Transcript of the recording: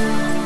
Bye.